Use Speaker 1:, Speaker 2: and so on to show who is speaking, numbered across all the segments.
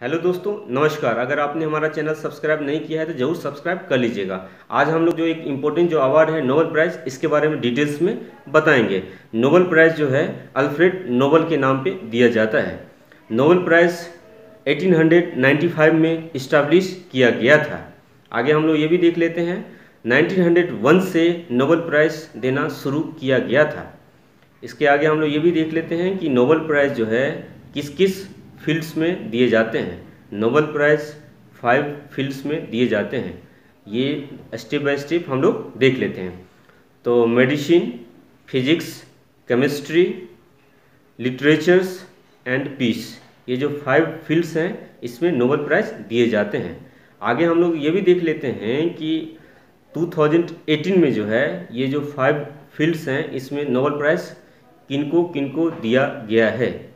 Speaker 1: Hello दोस्तों, नमस्कार। अगर आपने हमारा चैनल सब्सक्राइब नहीं किया है तो ज़रूर सब्सक्राइब कर लीजिएगा। आज हम लोग जो एक इम्पोर्टेंट जो अवार्ड है नोबल प्राइज़ इसके बारे में डिटेल्स में बताएँगे। नोबल प्राइज़ जो है अल्फ्रेड नोबल के नाम पे दिया जाता है। नोबल प्राइज़ 1895 में इस्टाब्लिश किया गया था। आगे हम लोग ये भी देख लेते हैं। 1901 से नोबल प्राइज़ देना शुरू किया गया था। इसके आगे हम लोग ये भी देख लेते हैं कि नोबल प्राइज़ जो है किस किस फील्ड्स में दिए जाते हैं। नोबल प्राइज़ फाइव फील्ड्स में दिए जाते हैं। ये स्टेप बाय स्टेप हम लोग देख लेते हैं। तो medicine, physics, chemistry, literatures and peace, ये जो फाइव फील्ड्स हैं, इसमें नोबल प्राइज़ दिए जाते हैं। आगे हम लोग ये भी देख लेते हैं कि 2018 में जो है, ये जो फाइव फील्ड्स हैं, इसमें नोबल प्राइज़ किनको किनको दिया गया है।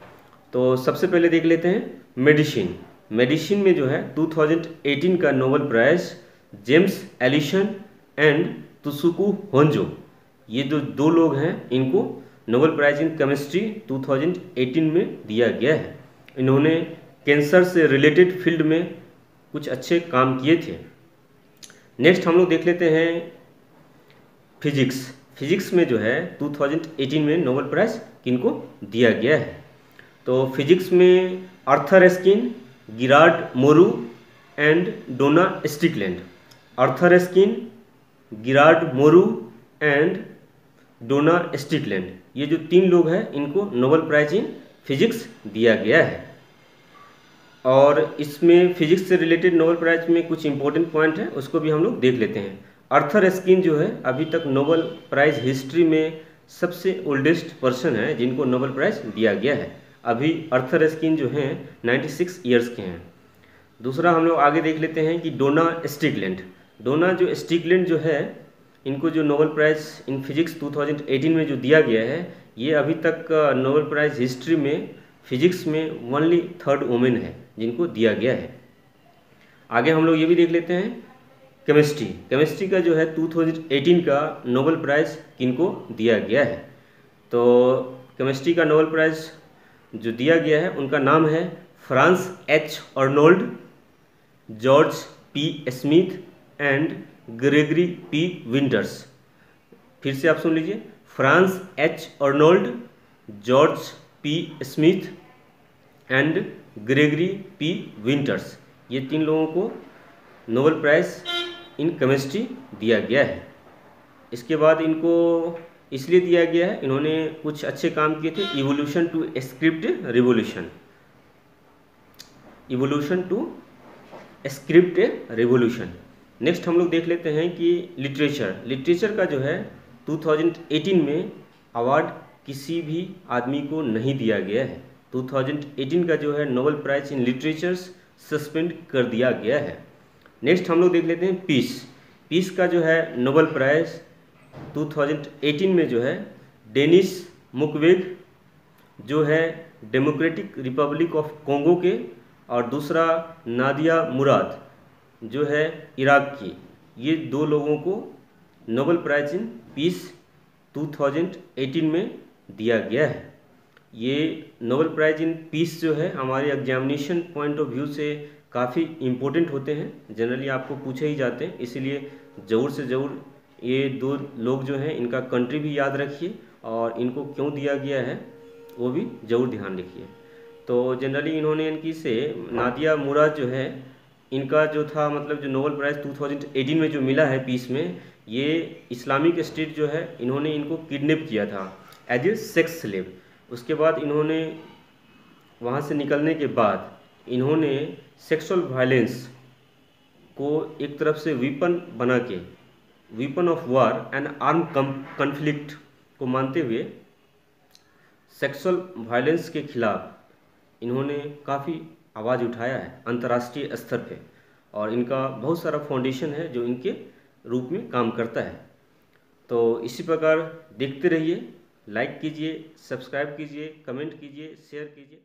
Speaker 1: तो सबसे पहले देख लेते हैं, मेडिसिन। मेडिसिन में जो है 2018 का Nobel prize, James Allison and Tasuku Honjo. ये जो दो लोग हैं, इनको नोबल प्राइज इन केमिस्ट्री 2018 में दिया गया है। इन्होंने कैंसर से रिलेटेड फ़ील्ड में कुछ अच्छे काम किए थे। नेक्स्ट हम लोग देख लेते हैं, फिजिक्स। फिजिक्स में जो है 2018 में नोबल प्राइज़ किनको दिया गया है। तो फिजिक्स में Arthur Ashkin Gerard Mourou and Donna Strickland Arthur Ashkin Gerard Mourou and Donna Strickland ये जो तीन लोग हैं, इनको नोबल प्राइज इन फिजिक्स दिया गया है। और इसमें फिजिक्स से रिलेटेड नोबल प्राइज में कुछ इंपॉर्टेंट पॉइंट है, उसको भी हम लोग देख लेते हैं। अर्थर स्किन जो है, अभी तक नोबल प्राइज हिस्ट्री में सबसे ओल्डेस्ट पर्सन है, जिनको नोबल प्राइज दिया गया है। अभी अर्थर स्किन जो हैं 96 ईयर्स के हैं। दूसरा हम लोग आगे देख लेते हैं कि डोना स्टिकलैंड डोना जो स्टिकलैंड जो है, इनको जो नोबल प्राइज़ इन फिजिक्स 2018 में जो दिया गया है, ये अभी तक नोबल प्राइज़ हिस्ट्री में, फिजिक्स में ओनली थर्ड वुमेन है, जिनको दिया गया है। आगे हम लोग ये भी देख लेते हैं केमिस्ट्री केमिस्ट्री का जो है 2018 का नोबल प्राइज़ किनको दिया गया है। तो केमिस्ट्री का नोबल प्राइज़ जो दिया गया है, उनका नाम है Frances H Arnold, George P Smith and Gregory P Winters. फिर से आप सुन लीजिए। Frances H Arnold, George P Smith and Gregory P Winters. ये तीन लोगों को नोबल प्राइज़ इन केमिस्ट्री दिया गया है। इसके बाद इनको इसलिए दिया गया है, इन्होंने कुछ अच्छे काम किए थे evolution to script revolution evolution to script revolution next हम लोग देख लेते हैं कि लिटरेचर लिटरेचर का जो है 2018 में अवार्ड किसी भी आदमी को नहीं दिया गया है। 2018 का जो है Nobel prize in literature suspend कर दिया गया है। नेक्स्ट हम लोग देख लेते हैं पीस पीस का जो है नोबल प्राइज़ 2018 में जो है, डेनिस मुकवेग जो है डेमोक्रेटिक रिपब्लिक ऑफ़ कोंगो के और दूसरा नादिया मुराद जो है इराक की। ये दो लोगों को नोबल प्राइज इन पीस 2018 में दिया गया है। ये नोबल प्राइज इन पीस जो है, हमारे एग्जामिनेशन पॉइंट ऑफ़ व्यू से काफ़ी इम्पोर्टेंट होते हैं। जनरली आपको पूछे ही जाते हैं, इसीलिए ज़रूर से ज़रूर ये दो लोग जो हैं, इनका कंट्री भी याद रखिए और इनको क्यों दिया गया है, वो भी ज़रूर ध्यान रखिए। तो जनरली इन्होंने इनकी से नादिया मुराद जो है, इनका जो था मतलब जो नोबल प्राइज़ 2018 में जो मिला है पीस में, ये इस्लामिक स्टेट जो है, इन्होंने इनको किडनैप किया था एज ए सेक्स स्लेव उसके बाद इन्होंने वहाँ से निकलने के बाद इन्होंने सेक्सुअल वायलेंस को एक तरफ़ से विपन बना के weapon of war and arm conflict को मानते हुए सेक्सुअल वायलेंस के खिलाफ इन्होंने काफ़ी आवाज़ उठाया है अंतर्राष्ट्रीय स्तर पे और इनका बहुत सारा फाउंडेशन है जो इनके रूप में काम करता है। तो इसी प्रकार देखते रहिए लाइक कीजिए सब्सक्राइब कीजिए कमेंट कीजिए शेयर कीजिए।